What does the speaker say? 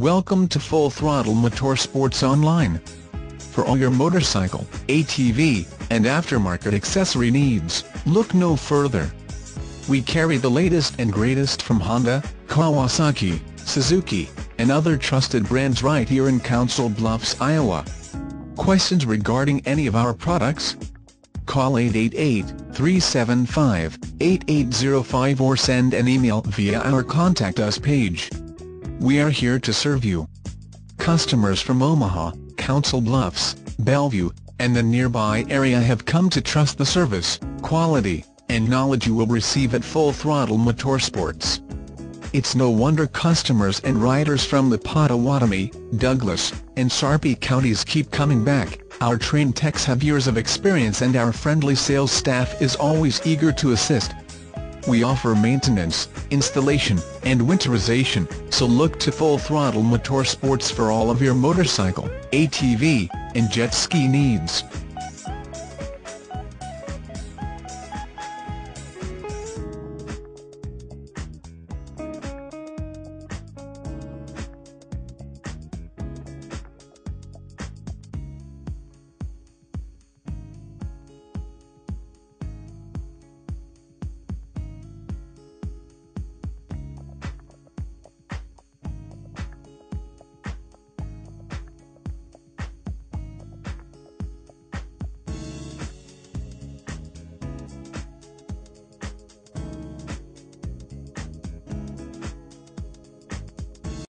Welcome to Full Throttle Motorsports Online. For all your motorcycle, ATV, and aftermarket accessory needs, look no further. We carry the latest and greatest from Honda, Kawasaki, Suzuki, and other trusted brands right here in Council Bluffs, Iowa. Questions regarding any of our products? Call 888-375-8805 or send an email via our Contact Us page. We are here to serve you. Customers from Omaha, Council Bluffs, Bellevue, and the nearby area have come to trust the service, quality, and knowledge you will receive at Full Throttle Motorsports. It's no wonder customers and riders from the Pottawattamie, Douglas, and Sarpy counties keep coming back. Our trained techs have years of experience and our friendly sales staff is always eager to assist. We offer maintenance, installation, and winterization, so look to Full Throttle Motorsports for all of your motorcycle, ATV, and jet ski needs.